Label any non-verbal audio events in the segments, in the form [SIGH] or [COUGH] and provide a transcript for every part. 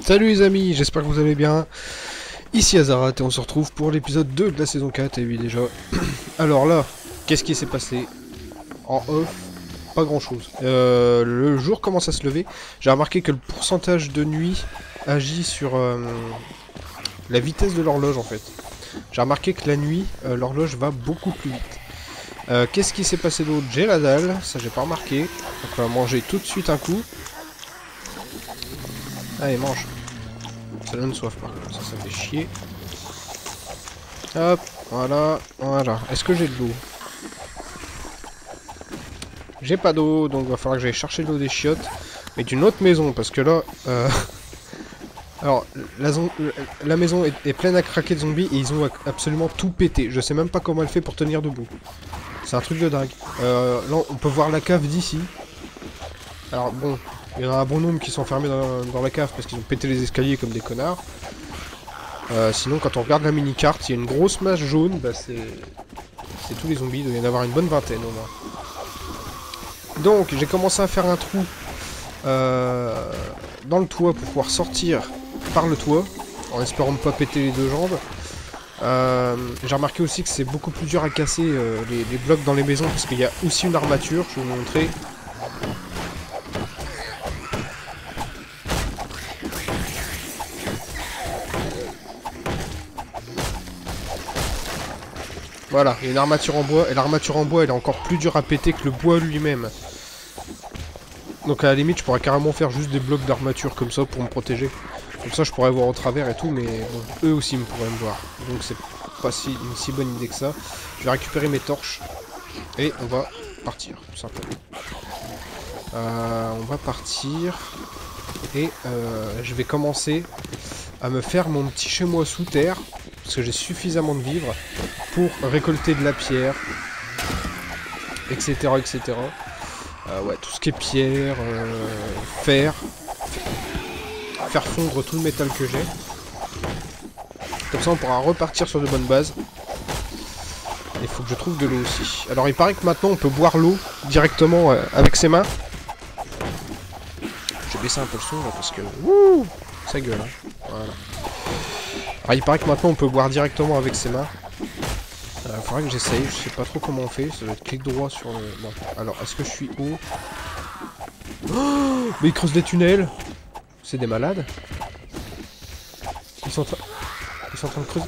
Salut les amis, j'espère que vous allez bien. Ici Azarat et on se retrouve pour l'épisode 2 de la saison 4, et oui déjà. [CLEARS THROAT] Alors là, qu'est-ce qui s'est passé? En off, pas grand chose. Euh, le jour commence à se lever. J'ai remarqué que le pourcentage de nuit agit sur euh, la vitesse de l'horloge en fait. J'ai remarqué que la nuit, euh, l'horloge va beaucoup plus vite. Qu'est-ce qui s'est passé d'autre? J'ai la dalle, ça j'ai pas remarqué. Donc on va manger tout de suite un coup. Allez, mange. Ça donne soif par contre, ça, ça fait chier. Hop, voilà, voilà. Est-ce que j'ai de l'eau? J'ai pas d'eau, donc va falloir que j'aille chercher de l'eau des chiottes. Mais d'une autre maison, parce que là... Euh... [LAUGHS] Alors, la maison est, est pleine à craquer de zombies et ils ont absolument tout pété. Je sais même pas comment elle fait pour tenir debout. C'est un truc de dingue. Euh, là, on peut voir la cave d'ici. Alors bon, il y en a un bon nombre qui sont enfermés dans, la cave parce qu'ils ont pété les escaliers comme des connards. Euh, sinon, quand on regarde la mini-carte, il y a une grosse masse jaune. Bah, c'est c'est tous les zombies. Il doit y en avoir une bonne vingtaine au moins. Donc, j'ai commencé à faire un trou euh, dans le toit pour pouvoir sortir par le toit, en espérant ne pas péter les deux jambes. Euh, J'ai remarqué aussi que c'est beaucoup plus dur à casser les blocs dans les maisons parce qu'il y a aussi une armature, je vais vous montrer. Voilà, il y a une armature en bois, et l'armature en bois elle est encore plus dure à péter que le bois lui-même. Donc à la limite je pourrais carrément faire juste des blocs d'armature comme ça pour me protéger. Comme ça je pourrais voir au travers et tout, mais eux aussi me pourraient me voir. Donc c'est pas si, une bonne idée que ça. Je vais récupérer mes torches et on va partir, tout simplement. Euh, on va partir et euh, je vais commencer à me faire mon petit chez moi sous terre parce que j'ai suffisamment de vivres pour récolter de la pierre, etc. etc. Euh, ouais, tout ce qui est pierre, euh, fer, faire fondre tout le métal que j'ai. Comme ça on pourra repartir sur de bonnes bases. Il faut que je trouve de l'eau aussi. Alors il paraît que maintenant on peut boire l'eau directement euh, avec ses mains. Je vais baisser un peu le son là parce que... Wouh Ça gueule hein. Voilà. Alors il paraît que maintenant on peut boire directement avec ses mains. Euh, faudra que j'essaye, je sais pas trop comment on fait, ça doit être clic droit sur le... Bon, alors est-ce que je suis haut Oh Mais ils creusent des tunnels. C'est des malades. Ils sont en train... Ils sont en train de creuser...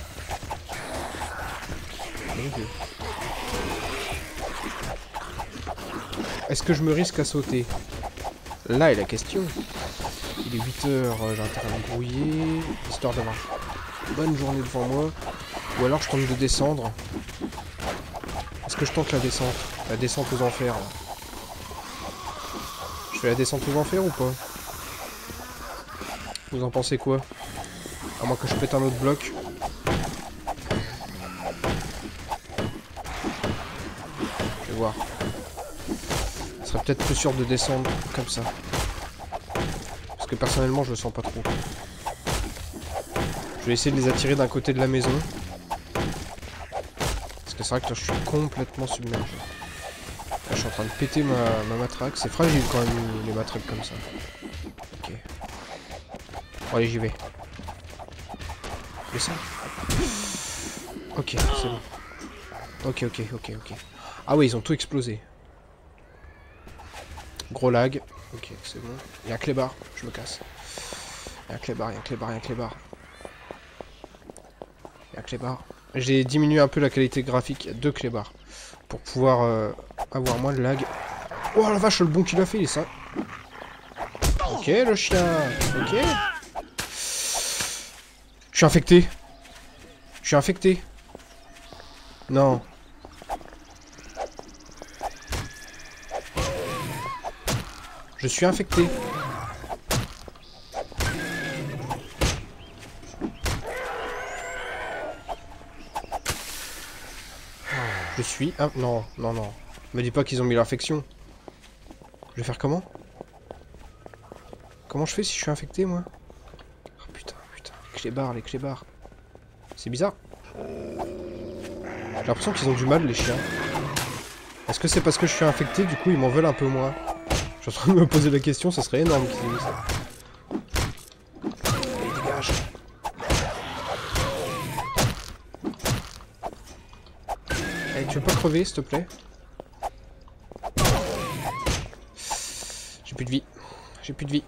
Est-ce que je me risque à sauter? Là est la question. Il est 8h, j'ai intérêt à me brouiller, histoire d'avoir bonne journée devant moi. Ou alors je tente de descendre. Est-ce que je tente la descente? La descente aux enfers. Je fais la descente aux enfers ou pas? Vous en pensez quoi? À moins que je pète un autre bloc. Je vais voir. Ce serait peut-être plus sûr de descendre comme ça. Parce que personnellement je le sens pas trop. Je vais essayer de les attirer d'un côté de la maison. Parce que c'est vrai que je suis complètement submergé. Je suis en train de péter ma, ma matraque. C'est fragile quand même les matraques comme ça. Ok. Bon allez j'y vais. Descends. Ok, c'est bon. Ok, ok, ok, ok. Ah oui, ils ont tout explosé. Gros lag. Ok, c'est bon. Il y a un clébard, je me casse. Il y a un clébard, il y a un clébard, il y a un clébard. J'ai diminué un peu la qualité graphique, deux clébards. Pour pouvoir euh, avoir moins de lag. Oh la vache, le bon qu'il a fait, il est ça. Ok, le chien. Ok. Je suis infecté. Je suis infecté. Non. Je suis infecté. Suis... Ah, non, non, non. Me dis pas qu'ils ont mis l'infection. Je vais faire comment? Comment je fais si je suis infecté, moi? Oh putain, putain. Les clébards, les clébards. C'est bizarre. J'ai l'impression qu'ils ont du mal, les chiens. Est-ce que c'est parce que je suis infecté, du coup, ils m'en veulent un peu moins? Je suis en train de me poser la question, ça serait énorme qu'ils. Crever, s'il te plaît J'ai plus de vie. J'ai plus de vie.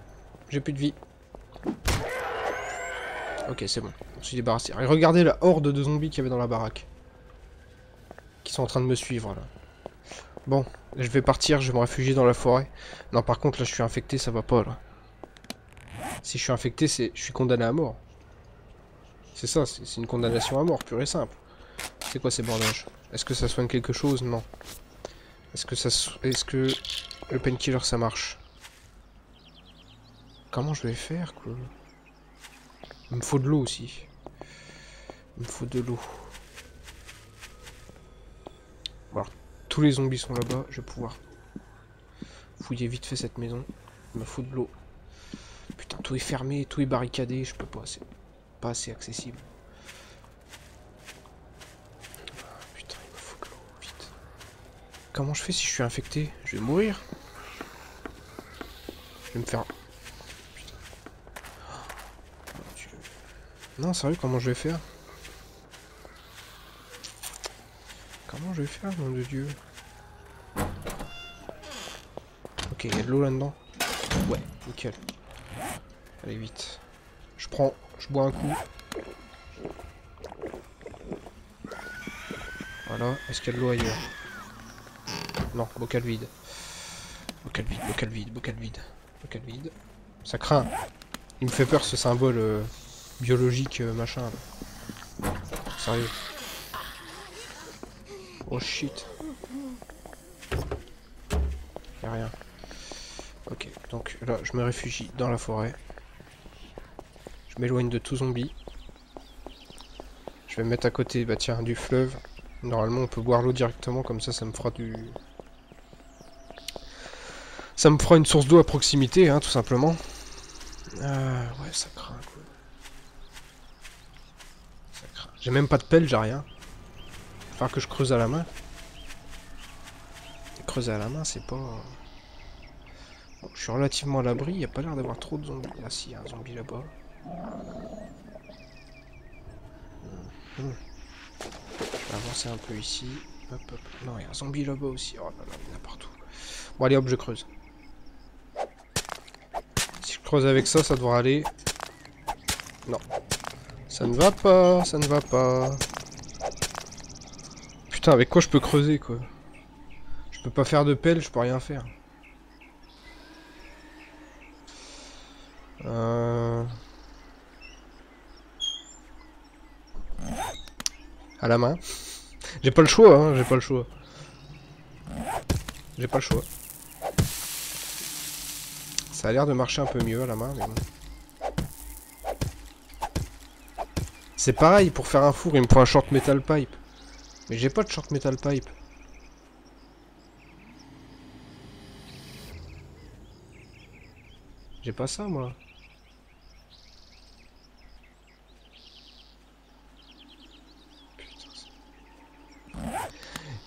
J'ai plus de vie. Ok, c'est bon. Je suis débarrassé. regardez la horde de zombies qu'il y avait dans la baraque. Qui sont en train de me suivre, là. Bon, je vais partir, je vais me réfugier dans la forêt. Non, par contre, là, je suis infecté, ça va pas, là. Si je suis infecté, c'est, je suis condamné à mort. C'est ça, c'est une condamnation à mort, pure et simple. C'est quoi ces bandages Est-ce que ça soigne quelque chose Non. Est-ce que ça... Est-ce que le painkiller, ça marche Comment je vais faire, quoi Il me faut de l'eau aussi. Il me faut de l'eau. Voilà. Tous les zombies sont là-bas. Je vais pouvoir fouiller vite fait cette maison. Il me faut de l'eau. Putain, tout est fermé, tout est barricadé. Je peux pas. C'est pas assez accessible. putain, il me faut de l'eau. Vite. Comment je fais si je suis infecté? Je vais mourir. Je vais me faire Non, sérieux, comment je vais faire? Comment je vais faire, nom de Dieu? Ok, il y a de l'eau là-dedans. Ouais, nickel. Allez, vite. Je prends, je bois un coup. Voilà, est-ce qu'il y a de l'eau ailleurs? Non, bocal vide. Bocal vide, bocal vide, bocal vide. Bocal vide. Ça craint. Il me fait peur ce symbole... Euh, biologique euh, machin. Sérieux. Oh shit. Y'a rien. Ok, donc là je me réfugie dans la forêt. Je m'éloigne de tout zombie. Je vais me mettre à côté, bah tiens, du fleuve. Normalement on peut boire l'eau directement, comme ça ça me fera du... Ça me fera une source d'eau à proximité, hein, tout simplement. Ah, ouais, ça craint quoi. J'ai même pas de pelle, j'ai rien. Il va que je creuse à la main. Creuser à la main, c'est pas... je suis relativement à l'abri, il n'y a pas l'air d'avoir trop de zombies. Ah si, il y a un zombie là-bas. Hmm. Je vais avancer un peu ici. Non, il y a un zombie là-bas aussi. Oh là là, il y en a partout. Bon, allez, hop, je creuse. Creuse avec ça, ça devrait aller. Non, ça ne va pas, ça ne va pas. Putain, avec quoi je peux creuser, quoi? Je peux pas faire de pelle, je peux rien faire. Euh... À la main. J'ai pas le choix, hein, j'ai pas le choix. J'ai pas le choix. Ça a l'air de marcher un peu mieux à la main, mais bon. C'est pareil, pour faire un four, il me faut un short metal pipe. Mais j'ai pas de short metal pipe. J'ai pas ça, moi.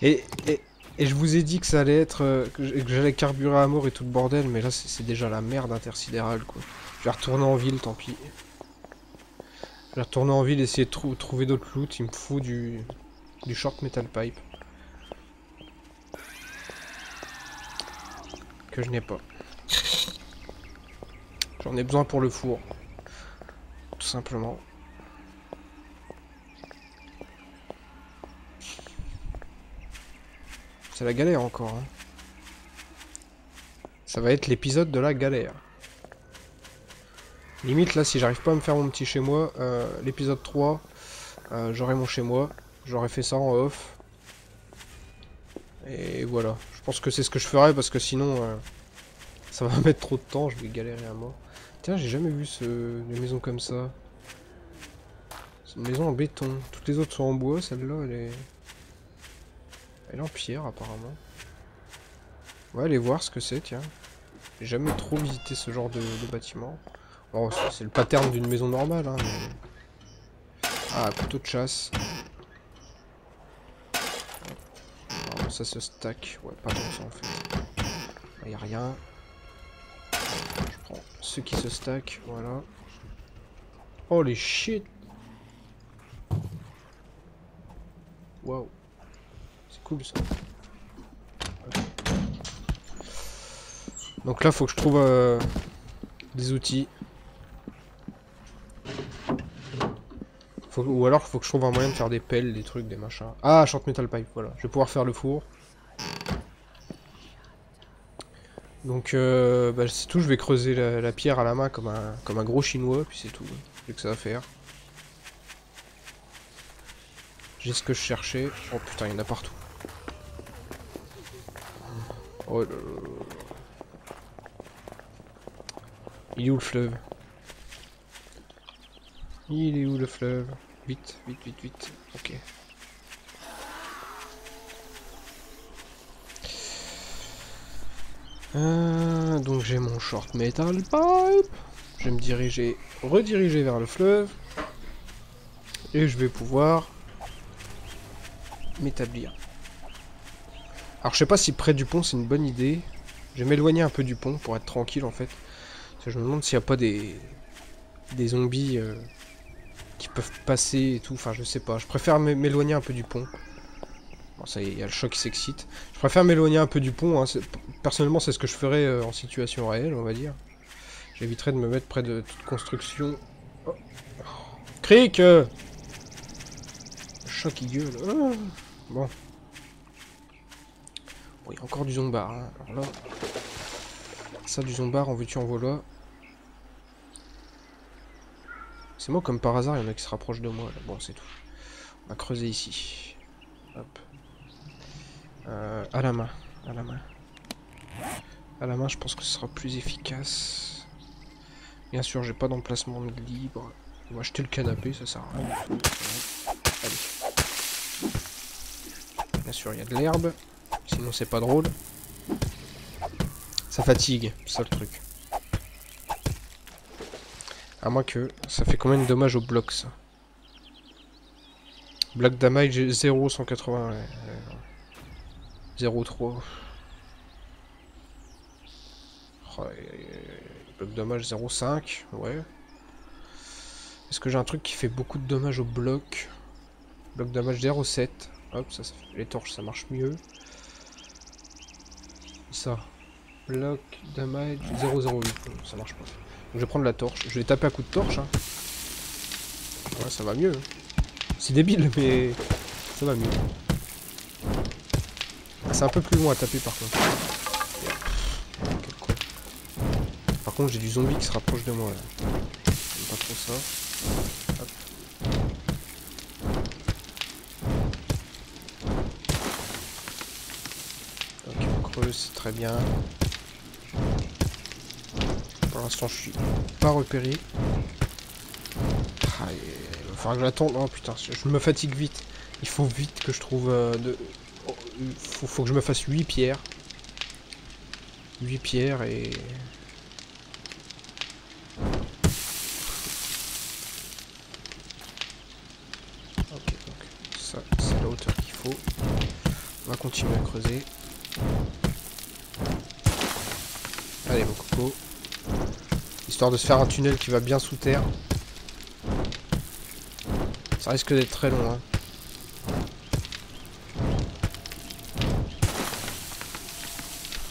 Et, et, et, je vous ai dit que ça allait être... Euh, que j'allais carburer à mort et tout le bordel, mais là c'est déjà la merde intersidérale, quoi. Je vais retourner en ville, tant pis. Je vais retourner en ville, essayer de trouver d'autres loot. Il me faut du, du short metal pipe. Que je n'ai pas. J'en ai besoin pour le four. Tout simplement. C'est la galère encore. Hein. Ça va être l'épisode de la galère. Limite là si j'arrive pas à me faire mon petit chez moi, euh, l'épisode 3, euh, j'aurai mon chez moi, j'aurais fait ça en off. Et voilà, je pense que c'est ce que je ferai parce que sinon euh, ça va [LAUGHS] mettre trop de temps, je vais galérer à mort. Tiens j'ai jamais vu ce... une maison comme ça. C'est une maison en béton, toutes les autres sont en bois, celle-là elle est... Elle est en pierre apparemment. Ouais aller voir ce que c'est tiens. J'ai jamais trop visité ce genre de bâtiment. Bon, c'est le pattern d'une maison normale. Hein, Ah, couteau de chasse. ça se stack. Ouais, pas tant ça en fait. Il n'y a rien. Je prends ceux qui se stack, voilà. Oh les shit Waouh. Donc là, faut que je trouve euh, des outils. ou alors, faut que je trouve un moyen de faire des pelles, des trucs, des machins. Ah, short metal pipe, voilà. Je vais pouvoir faire le four. Donc, euh, bah, c'est tout. Je vais creuser la, pierre à la main comme un, comme un gros chinois, puis c'est tout. J'ai que ça à faire. J'ai ce que je cherchais. Oh putain, il y en a partout. Oh. Il est où le fleuve? Il est où le fleuve? Vite, vite, vite, vite. Ok. Euh, donc j'ai mon short metal pipe. Je vais me diriger, rediriger vers le fleuve. Et je vais pouvoir m'établir. Alors je sais pas si près du pont c'est une bonne idée. Je vais m'éloigner un peu du pont pour être tranquille en fait. Je me demande s'il n'y a pas des, des zombies euh, qui peuvent passer et tout. Enfin, je sais pas. Je préfère m'éloigner un peu du pont. Bon, ça y est, il y a le choc qui s'excite. Je préfère m'éloigner un peu du pont. Hein. Personnellement, c'est ce que je ferais euh, en situation réelle, on va dire. J'éviterais de me mettre près de toute construction. Oh. Cric euh. Choc qui gueule. Ah. Bon. A encore du zombar. Hein. Là... Ça, du zombar, en veux-tu, en voilà. C'est moi comme par hasard, il y en a qui se rapprochent de moi. Bon, c'est tout. On va creuser ici. Hop. Euh, à la main. À la main. À la main, je pense que ce sera plus efficace. Bien sûr, j'ai pas d'emplacement libre. On va acheter le canapé, ça sert à rien. Allez. Bien sûr, il y a de l'herbe. Sinon, c'est pas drôle. Ça fatigue, ça le truc. À moins que... Ça fait combien de dommages au bloc, ça? Bloc damage 0, 180. 0,3. bloc damage 0,5. Ouais. Est-ce que j'ai un truc qui fait beaucoup de dommages au bloc? Bloc damage 0,7. Hop, ça, les torches, ça marche mieux. Ça. Bloc damage 0,08. Ça marche pas je vais prendre la torche. Je vais taper un coup de torche. Hein. Ça va mieux. Hein. C'est débile, mais ça va mieux. C'est un peu plus loin à taper par contre. Par contre, j'ai du zombie qui se rapproche de moi là. Pas trop ça. Très bien. Pour l'instant, je suis pas repéré. Ah, il va falloir que j'attende. Oh putain, je me fatigue vite. Il faut vite que je trouve euh, de... Oh, faut, faut, que je me fasse 8 pierres. 8 pierres et... Ok, donc ça, c'est la hauteur qu'il faut. On va continuer à creuser. Allez, mon coco. De se faire un tunnel qui va bien sous terre. Ça risque d'être très long. Hein.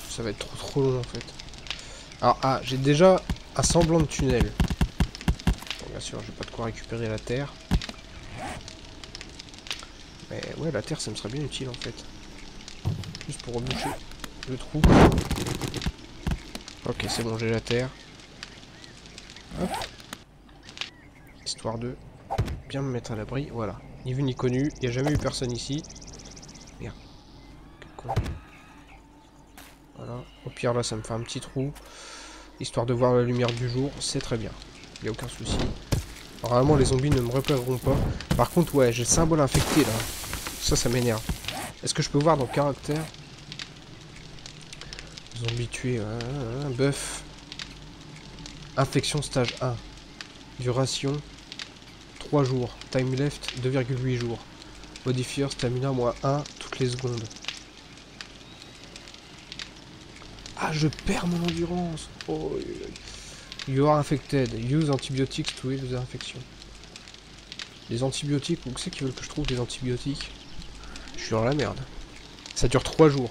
Ça va être trop trop long en fait. Alors, ah, j'ai déjà un semblant de tunnel. bien sûr, j'ai pas de quoi récupérer la terre. Mais ouais, la terre, ça me serait bien utile en fait. Juste pour reboucher le trou. Ok, c'est bon, j'ai la terre. Histoire de bien me mettre à l'abri. Voilà. Ni vu ni connu. Il n'y a jamais eu personne ici. Merde. Voilà. Au pire, là, ça me fait un petit trou. Histoire de voir la lumière du jour. C'est très bien. Il n'y a aucun souci. Normalement, les zombies ne me repéreront pas. Par contre, ouais, j'ai le symbole infecté, là. Ça, ça m'énerve. Est-ce que je peux voir dans caractère? Zombie tué, un bœuf. Infection stage 1. Duration 3 jours. Time left 2,8 jours. Modifier stamina moins 1 toutes les secondes. Ah, je perds mon endurance. Oh, You are infected. Use antibiotics to heal the infection. Les antibiotiques, où c'est qu'ils veulent que je trouve des antibiotiques? Je suis dans la merde. Ça dure 3 jours.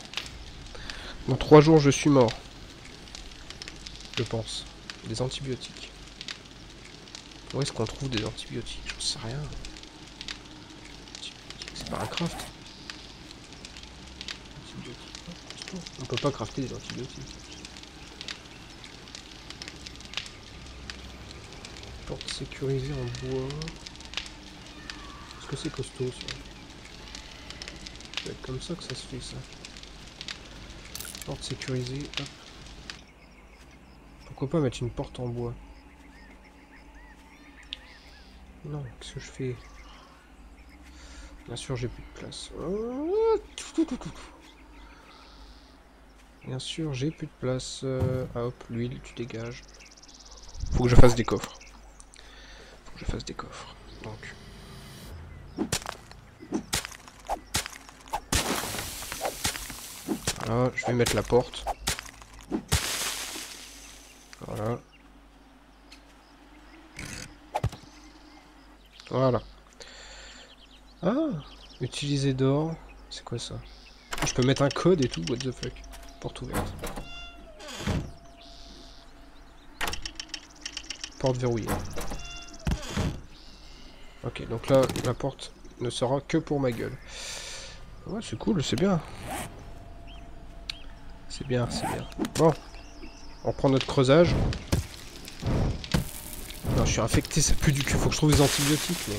Dans 3 jours, je suis mort. Je pense. Des antibiotiques. Où est-ce qu'on trouve des antibiotiques J'en sais rien. C'est pas un craft. On peut pas crafter des antibiotiques. Porte sécurisée en bois. Est-ce que c'est costaud ça Ça va être comme ça que ça se fait ça. Porte sécurisée. Pourquoi pas mettre une porte en bois Non, qu'est-ce que je fais Bien sûr, j'ai plus de place. Bien sûr, j'ai plus de place. Ah hop, l'huile, tu dégages. Faut que je fasse des coffres. Faut que je fasse des coffres. Donc. Voilà, je vais mettre la porte. Voilà. Ah Utiliser d'or. C'est quoi ça? Je peux mettre un code et tout, what the fuck. Porte ouverte. Porte verrouillée. Ok, donc là, la porte ne sera que pour ma gueule. Ouais, c'est cool, c'est bien. C'est bien, c'est bien. Bon. On prend notre creusage. Non, je suis infecté, ça pue du cul. Faut que je trouve des antibiotiques, mais...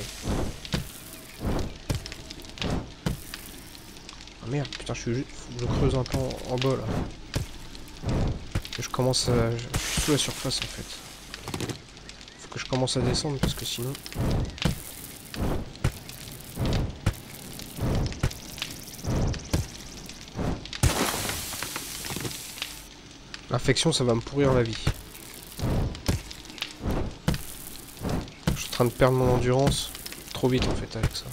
Ah merde, putain, je suis juste... Creuse un peu en, bas, là. Je commence à... Je suis sous la surface, en fait. Faut que je commence à descendre, parce que sinon... L'infection, ça va me pourrir la vie. Je suis en train de perdre mon endurance trop vite en fait avec ça.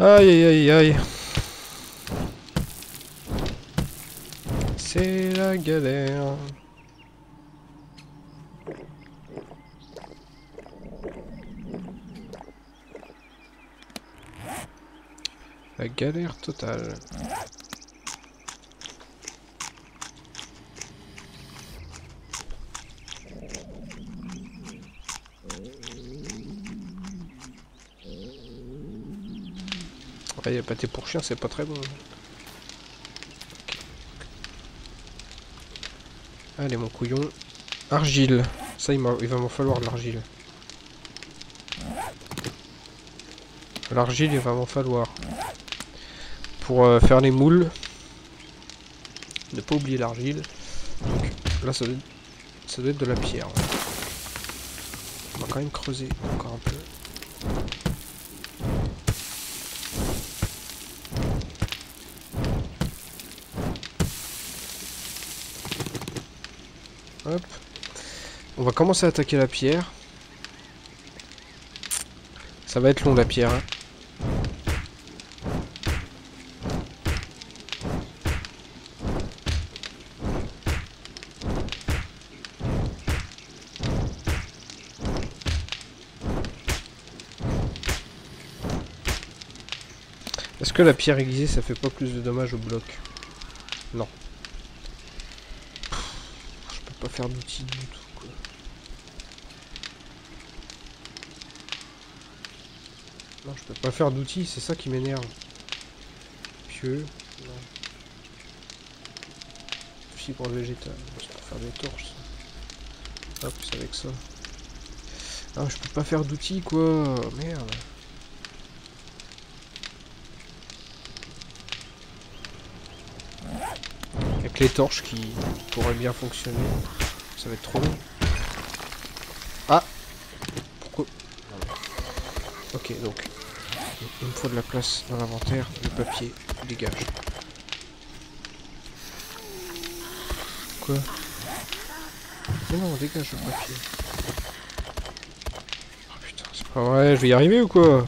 Aïe aïe aïe aïe. C'est la galère. La galère totale. Il n'y a pâté pour chien, c'est pas très bon. Allez, mon couillon. Argile. Ça, il, va m'en falloir de l'argile. L'argile, il va m'en falloir. Pour euh, faire les moules. Ne pas oublier l'argile. Donc là, ça ça doit être de la pierre. On va quand même creuser encore un peu. Hop. On va commencer à attaquer la pierre. Ça va être long la pierre. Hein. Est-ce que la pierre aiguisée ça fait pas plus de dommages au bloc? Non. pas faire d'outils du tout quoi. Non, je peux pas faire d'outils, c'est ça qui m'énerve. Pieux, non. Fibre végétale, c'est pour faire des torches ça. Hop, c'est avec ça. Non, je peux pas faire d'outils quoi, merde. Avec les torches qui pourraient bien fonctionner. Ça va être trop long. Ah Pourquoi Ok, donc. Il me faut de la place dans l'inventaire. Le papier dégage. Quoi? Mais non, dégage le papier. Oh putain, c'est pas vrai, je vais y arriver ou quoi?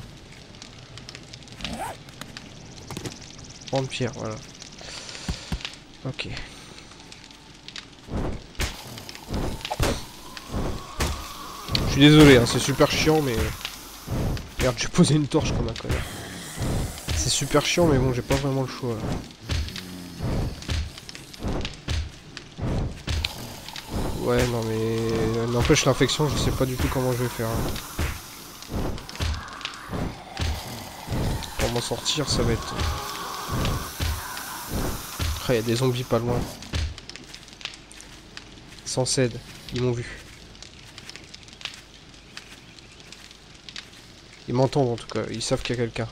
Prendre pierre, voilà. Ok. suis désolé, hein, c'est super chiant, mais... Regarde, j'ai posé une torche comme un connard. C'est super chiant, mais bon, j'ai pas vraiment le choix. Ouais, non, mais... N'empêche, l'infection, je sais pas du tout comment je vais faire. Hein. Pour m'en sortir, ça va être... Après, il y a des zombies pas loin. Sans cède, ils m'ont vu. Ils m'entendent en tout cas, ils savent qu'il y a quelqu'un.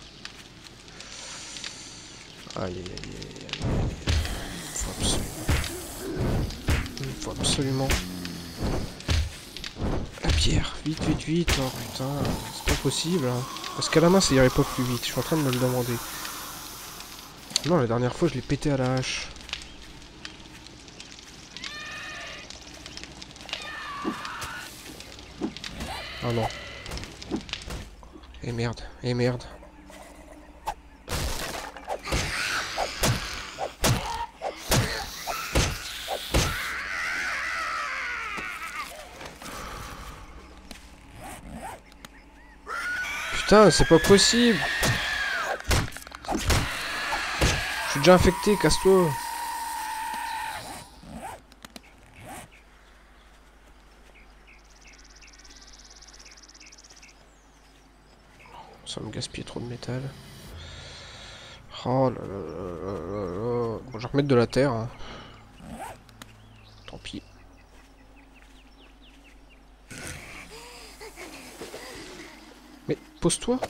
Aïe aïe aïe. Faut absolument. Faut absolument. La pierre, vite vite vite, oh putain, c'est pas possible. Hein. Parce qu'à la main ça irait pas plus vite, je suis en train de me le demander. Non, la dernière fois je l'ai pété à la hache. Oh non. Et merde, et merde. Putain, c'est pas possible. Je suis déjà infecté, casse-toi. Ça me gaspille trop de Oh là là là là là. Bon, je vais remettre de la terre. Hein. Tant pis. Mais pose-toi.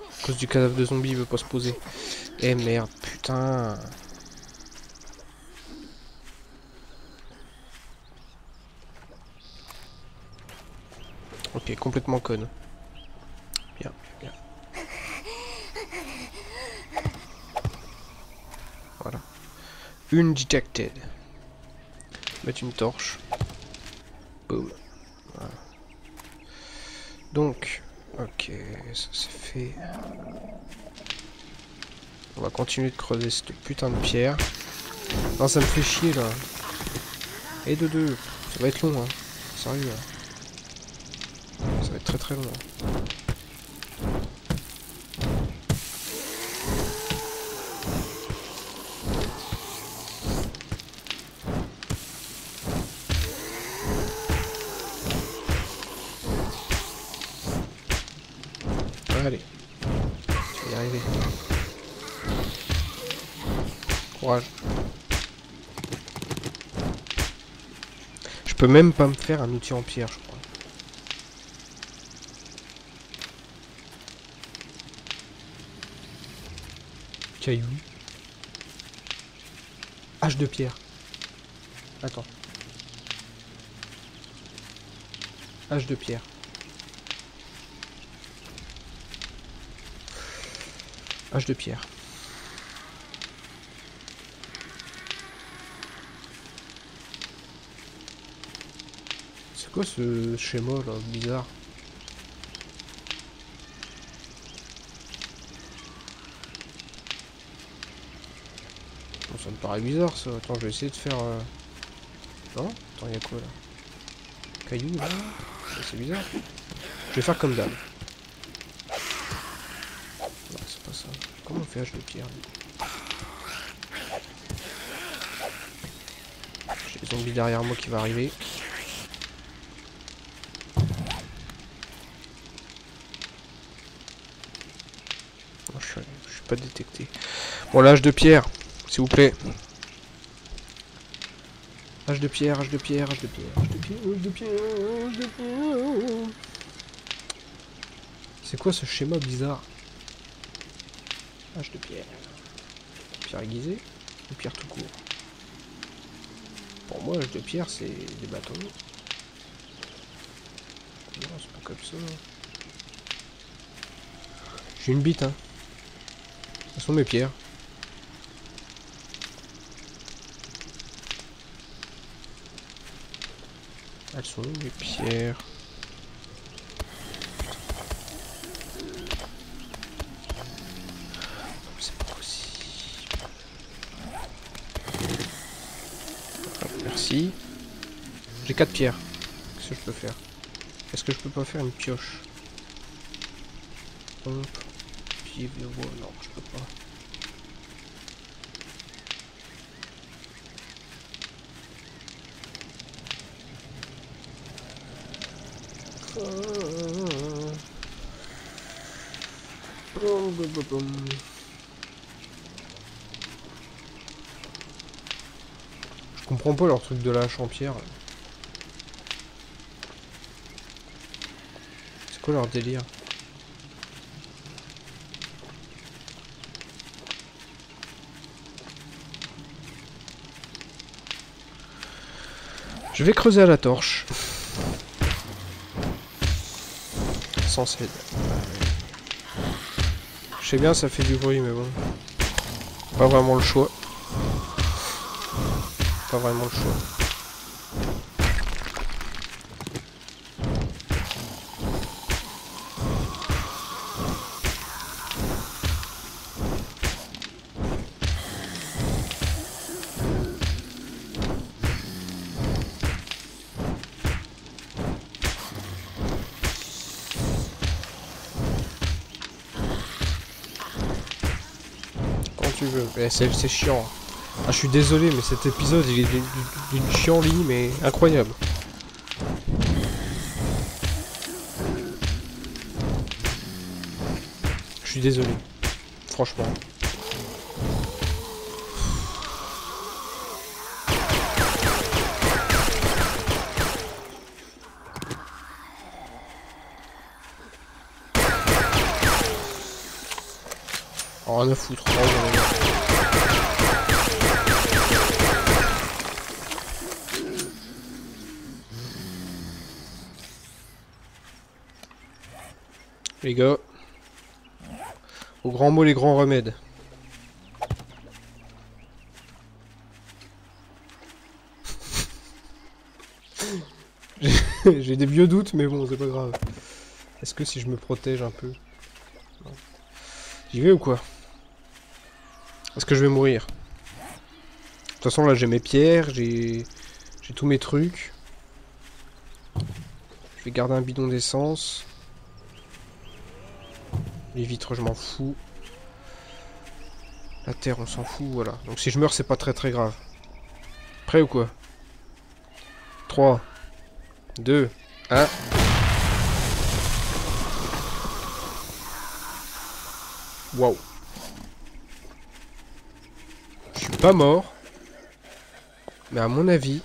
À cause du cadavre de zombie, il veut pas se poser. Eh merde, putain. Ok, complètement conne. Bien, bien. Voilà. Une detected. Mettre une torche. Boom. Voilà. Donc, ok, ça c'est fait. On va continuer de creuser cette putain de pierre. Non, ça me fait chier là. Et de deux. Ça va être long, hein. Sérieux. Hein. Très très long. Allez, tu y arriver. Courage. Je peux même pas me faire un outil en pierre, je Caillou. Hache de pierre. Attends. Hache de pierre. Hache de pierre. C'est quoi ce schéma là bizarre ça me paraît bizarre ça. Attends, je vais essayer de faire... Euh... Non Attends, il y a quoi là Caillou C'est bizarre. Je vais faire comme d'hab. Non, c'est pas ça. Comment on fait H de pierre J'ai des zombies derrière moi qui va arriver. je, suis, je suis pas détecté. Bon, l'âge de pierre. S'il vous plaît. H de pierre, H de pierre, H de pierre, H de pierre, H de pierre, H de pierre. C'est quoi ce schéma bizarre? H de pierre. Pierre aiguisée ou pierre tout court? Pour moi, H de pierre, c'est des bâtons. Non, c'est pas comme ça. J'ai une bite, hein. Ce sont mes pierres. Elles sont où les pierres? Merci. J'ai 4 pierres. Qu'est-ce que je peux faire? Est-ce que je peux pas faire une pioche? Hop. Puis, non, je peux pas. Comprends pas leur truc de la pierre. C'est quoi leur délire? Je vais creuser à la torche. Je sais bien, ça fait du bruit, mais bon. Pas vraiment le choix. Pas vraiment le choix. c'est chiant. Ah, je suis désolé, mais cet épisode, il est d'une chienlit, mais incroyable. Je suis désolé. Franchement. Oh, rien foutre. Les gars. Au grand mot, les grands remèdes. [LAUGHS] J'ai des vieux doutes, mais bon, c'est pas grave. Est-ce que si je me protège un peu... J'y vais ou quoi? Est-ce que je vais mourir? De toute façon, là, j'ai mes pierres, j'ai... J'ai tous mes trucs. Je vais garder un bidon d'essence. Les vitres, je m'en fous. La terre, on s'en fout, voilà. Donc si je meurs, c'est pas très très grave. Prêt ou quoi? 3, 2, 1... Waouh. Je suis pas mort. Mais à mon avis,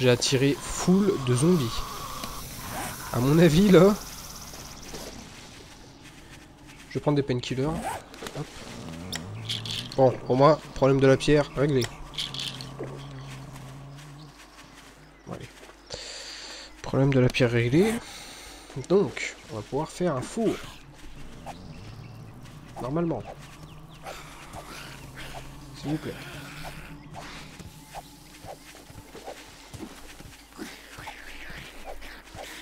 j'ai attiré full de zombies. À mon avis, là, vais prendre des painkillers. Bon, au moins, problème de la pierre réglé. Problème de la pierre réglé. Donc, on va pouvoir faire un four. Normalement. S'il vous plaît.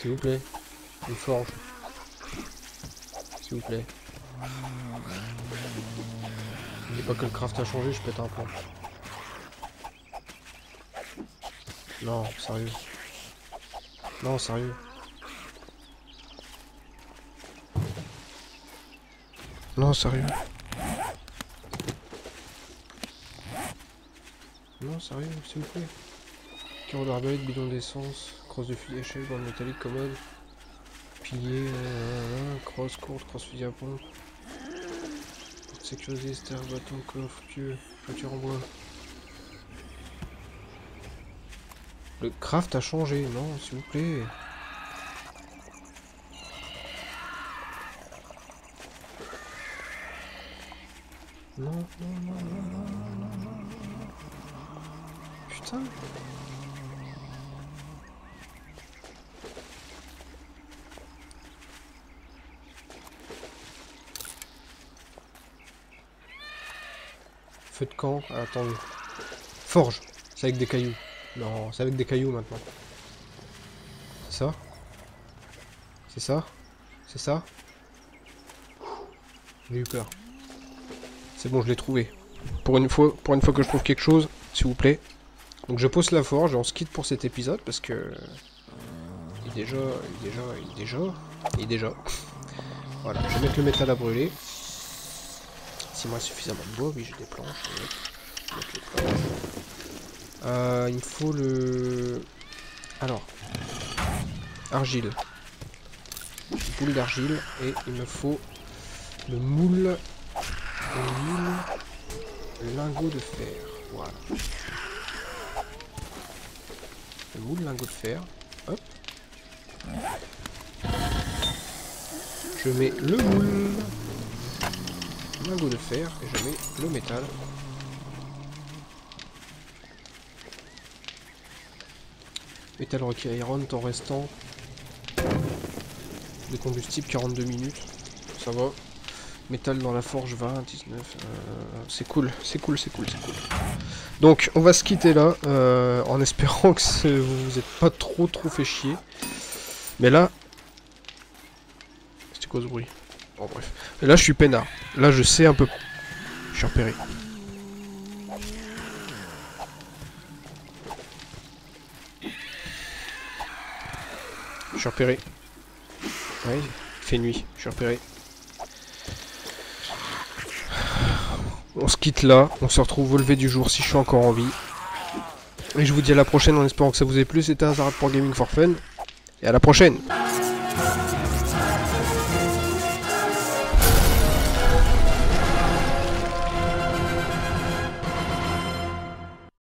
S'il vous plaît. Une forge. S'il vous plaît. Dis pas que le craft a changé, je pète un plan. Non, sérieux. Non, sérieux. Non, sérieux. Non, sérieux, s'il vous plaît. Carreau d'arbalète, bidon d'essence, crosse de fusil d'échelle, bande métallique, commode, pilier, crosse, courte, crosse fusil à pompe. Sécuriser, ster, bâton, coffre, pieu, voiture en bois. Le craft a changé, non, s'il vous plaît. Non, non, non, non, non, Putain. Ah, attendez. Forge, c'est avec des cailloux. Non, c'est avec des cailloux maintenant. C'est ça? C'est ça? C'est ça? J'ai eu peur. C'est bon, je l'ai trouvé. Pour une fois, pour une fois que je trouve quelque chose, s'il vous plaît. Donc je pose la forge on se quitte pour cet épisode parce que... Il est déjà, il est déjà, il est déjà, il est déjà. Voilà, je vais mettre le métal à brûler. Moi suffisamment de bois, oui j'ai des planches. Euh, il me faut le... Alors. Argile. Boule d'argile. Et il me faut le moule. Le lingot de fer. Voilà. Le moule lingot de fer. Hop. Je mets le moule. Lingot de fer. Et je mets le métal. Metal Rock Iron, temps restant. Des combustibles 42 minutes. Ça va. Métal dans la forge 20, 19. Euh, c'est cool, c'est cool, c'est cool, c'est cool. Donc on va se quitter là, euh, en espérant que vous vous êtes pas trop trop fait chier. Mais là... C'était quoi ce bruit? Bon bref. Et là je suis peinard. Là je sais un peu... Je suis repéré. Je suis repéré. Ouais, il fait nuit, je suis repéré. On se quitte là, on se retrouve au lever du jour si je suis encore en vie. Et je vous dis à la prochaine en espérant que ça vous ait plu. C'était un Zarat pour Gaming for Fun. Et à la prochaine